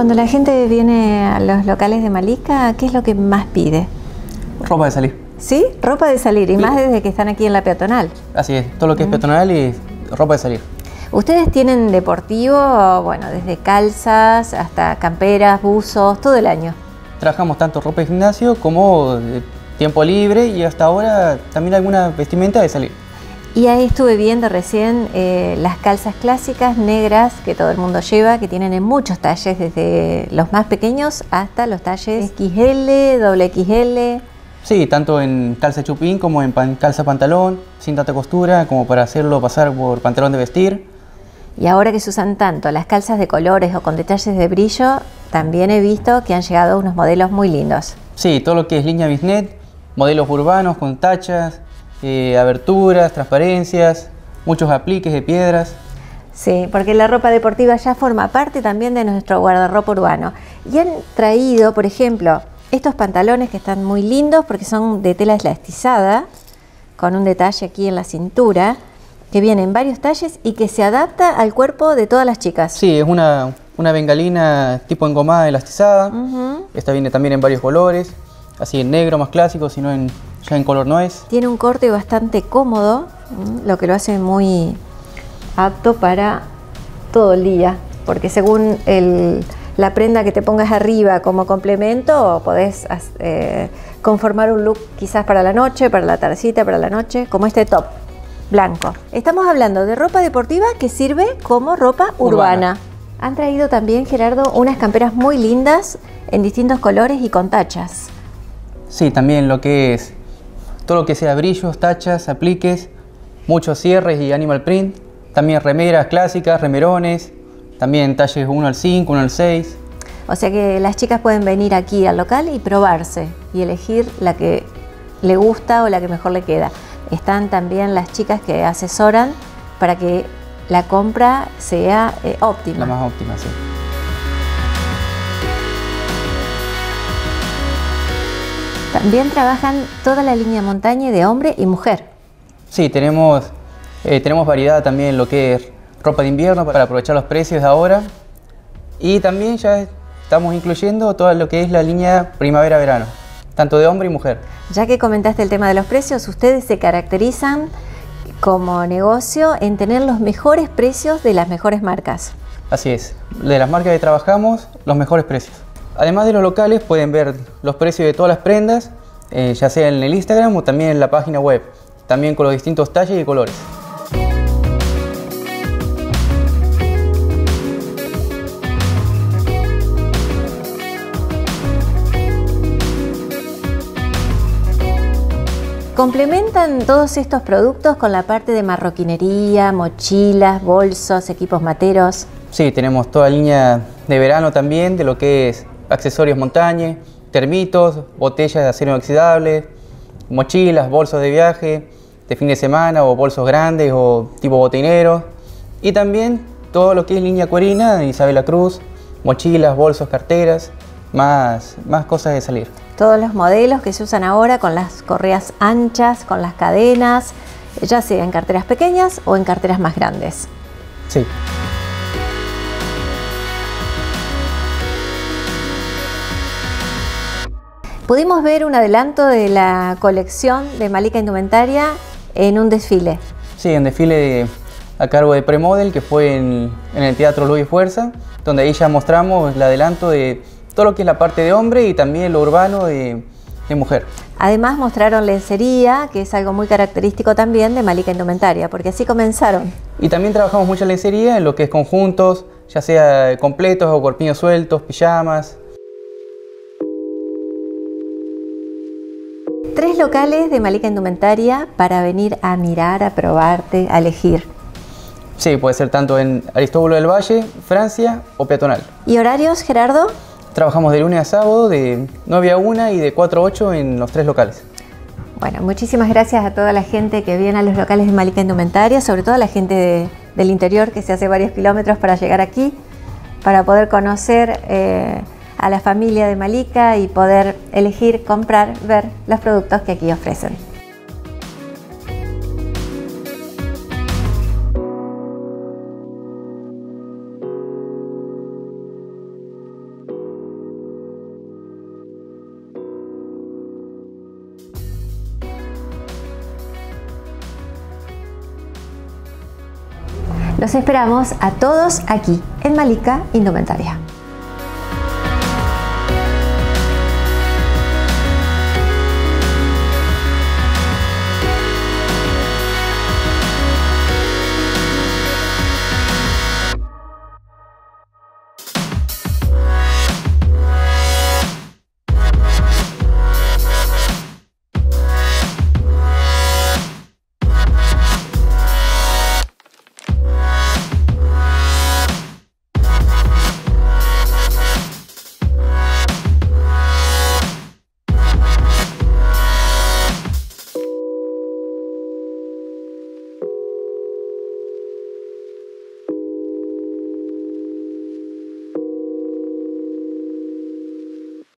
Cuando la gente viene a los locales de Malika, ¿qué es lo que más pide? Ropa de salir. ¿Sí? Ropa de salir, y más desde que están aquí en la peatonal. Así es, todo lo que es peatonal y ropa de salir. Ustedes tienen deportivo, bueno, desde calzas hasta camperas, buzos, todo el año. Trabajamos tanto ropa de gimnasio como de tiempo libre y hasta ahora también alguna vestimenta de salir. Y ahí estuve viendo recién eh, las calzas clásicas negras que todo el mundo lleva, que tienen en muchos talles, desde los más pequeños hasta los talles XL, doble XL. Sí, tanto en calza chupín como en calza pantalón, sin tanta costura, como para hacerlo pasar por pantalón de vestir. Y ahora que se usan tanto las calzas de colores o con detalles de brillo, también he visto que han llegado unos modelos muy lindos. Sí, todo lo que es línea bisnet, modelos urbanos con tachas, eh, aberturas, transparencias, muchos apliques de piedras. Sí, porque la ropa deportiva ya forma parte también de nuestro guardarropa urbano. Y han traído, por ejemplo, estos pantalones que están muy lindos porque son de tela elastizada, con un detalle aquí en la cintura, que viene en varios talles y que se adapta al cuerpo de todas las chicas. Sí, es una, bengalina tipo engomada elastizada. Esta viene también en varios colores, así en negro más clásico, sino en ya en color no es. Tiene un corte bastante cómodo, lo que lo hace muy apto para todo el día, porque según la prenda que te pongas arriba como complemento, podés eh, conformar un look quizás para la noche, para la tardecita, para la noche, como este top blanco. Estamos hablando de ropa deportiva que sirve como ropa urbana. Han traído también, Gerardo, unas camperas muy lindas en distintos colores y con tachas. Sí, también lo que es todo lo que sea brillos, tachas, apliques, muchos cierres y animal print, también remeras clásicas, remerones, también talles 1 al 5, 1 al 6. O sea que las chicas pueden venir aquí al local y probarse y elegir la que le gusta o la que mejor le queda. Están también las chicas que asesoran para que la compra sea eh, óptima. La más óptima, sí. También trabajan toda la línea montaña de hombre y mujer. Sí, tenemos, eh, tenemos variedad también en lo que es ropa de invierno para aprovechar los precios de ahora. Y también ya estamos incluyendo todo lo que es la línea primavera-verano, tanto de hombre y mujer. Ya que comentaste el tema de los precios, ustedes se caracterizan como negocio en tener los mejores precios de las mejores marcas. Así es, de las marcas que trabajamos, los mejores precios. Además de los locales, pueden ver los precios de todas las prendas, eh, ya sea en el Instagram o también en la página web, también con los distintos talles y colores. ¿Complementan todos estos productos con la parte de marroquinería, mochilas, bolsos, equipos materos? Sí, tenemos toda línea de verano también, de lo que es accesorios montaña, termitos, botellas de acero inoxidable, mochilas, bolsos de viaje de fin de semana o bolsos grandes o tipo botineros. Y también todo lo que es línea cuerina de Isabela Cruz, mochilas, bolsos, carteras, más, más cosas de salir. Todos los modelos que se usan ahora con las correas anchas, con las cadenas, ya sea en carteras pequeñas o en carteras más grandes. Sí. Pudimos ver un adelanto de la colección de Malika Indumentaria en un desfile. Sí, un desfile a cargo de Premodel que fue en, el Teatro Luis Fuerza, donde ahí ya mostramos el adelanto de todo lo que es la parte de hombre y también lo urbano de, de mujer. Además mostraron lencería, que es algo muy característico también de Malika Indumentaria, porque así comenzaron. Y también trabajamos mucha lencería en lo que es conjuntos, ya sea completos o corpiños sueltos, pijamas, Tres locales de Malika Indumentaria para venir a mirar, a probarte, a elegir. Sí, puede ser tanto en Aristóbulo del Valle, Francia o Peatonal. ¿Y horarios, Gerardo? Trabajamos de lunes a sábado de 9 a 1 y de 4 a 8 en los tres locales. Bueno, muchísimas gracias a toda la gente que viene a los locales de Malika Indumentaria, sobre todo a la gente del interior que se hace varios kilómetros para llegar aquí, para poder conocer eh, a la familia de Malika y poder elegir, comprar, ver los productos que aquí ofrecen. Los esperamos a todos aquí en Malika Indumentaria.